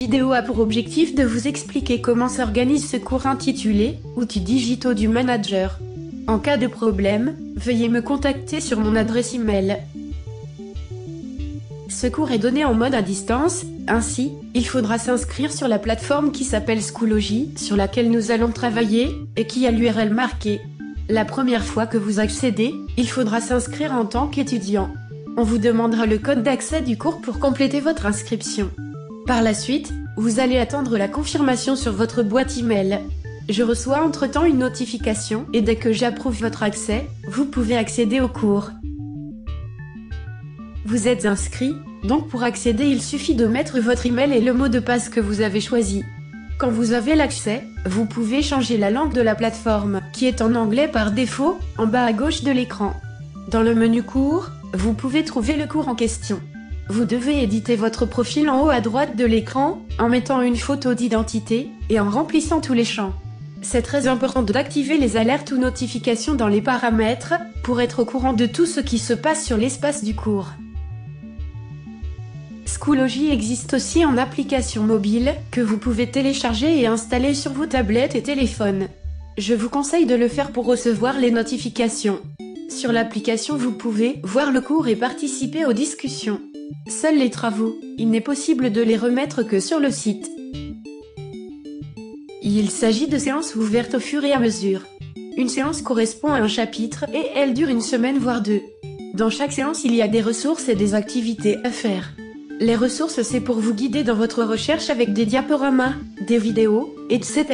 vidéo a pour objectif de vous expliquer comment s'organise ce cours intitulé Outils digitaux du manager. En cas de problème, veuillez me contacter sur mon adresse email. Ce cours est donné en mode à distance, ainsi, il faudra s'inscrire sur la plateforme qui s'appelle Schoology, sur laquelle nous allons travailler, et qui a l'URL marquée. La première fois que vous accédez, il faudra s'inscrire en tant qu'étudiant. On vous demandera le code d'accès du cours pour compléter votre inscription. Par la suite, vous allez attendre la confirmation sur votre boîte email. Je reçois entre-temps une notification et dès que j'approuve votre accès, vous pouvez accéder au cours. Vous êtes inscrit, donc pour accéder il suffit de mettre votre email et le mot de passe que vous avez choisi. Quand vous avez l'accès, vous pouvez changer la langue de la plateforme, qui est en anglais par défaut, en bas à gauche de l'écran. Dans le menu cours, vous pouvez trouver le cours en question. Vous devez éditer votre profil en haut à droite de l'écran, en mettant une photo d'identité, et en remplissant tous les champs. C'est très important d'activer les alertes ou notifications dans les paramètres, pour être au courant de tout ce qui se passe sur l'espace du cours. Schoology existe aussi en application mobile, que vous pouvez télécharger et installer sur vos tablettes et téléphones. Je vous conseille de le faire pour recevoir les notifications. Sur l'application vous pouvez voir le cours et participer aux discussions. Seuls les travaux, il n'est possible de les remettre que sur le site. Il s'agit de séances ouvertes au fur et à mesure. Une séance correspond à un chapitre et elle dure une semaine voire deux. Dans chaque séance il y a des ressources et des activités à faire. Les ressources, c'est pour vous guider dans votre recherche avec des diaporamas, des vidéos, etc.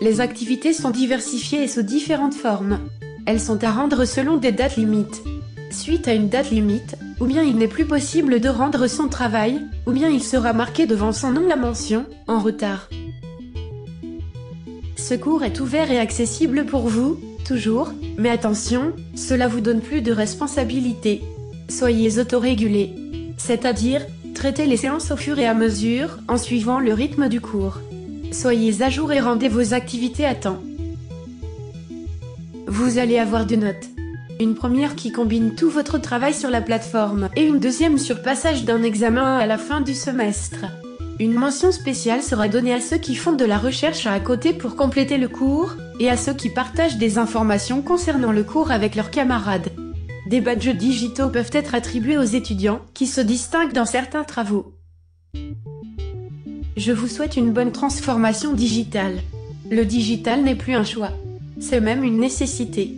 Les activités sont diversifiées et sous différentes formes. Elles sont à rendre selon des dates limites. Suite à une date limite, ou bien il n'est plus possible de rendre son travail, ou bien il sera marqué devant son nom la mention « En retard ». Ce cours est ouvert et accessible pour vous, toujours, mais attention, cela vous donne plus de responsabilité. Soyez autorégulé. C'est-à-dire, Traitez les séances au fur et à mesure, en suivant le rythme du cours. Soyez à jour et rendez vos activités à temps. Vous allez avoir deux notes. Une première qui combine tout votre travail sur la plateforme et une deuxième sur passage d'un examen à la fin du semestre. Une mention spéciale sera donnée à ceux qui font de la recherche à côté pour compléter le cours et à ceux qui partagent des informations concernant le cours avec leurs camarades. Des badges digitaux peuvent être attribués aux étudiants qui se distinguent dans certains travaux. Je vous souhaite une bonne transformation digitale. Le digital n'est plus un choix, c'est même une nécessité.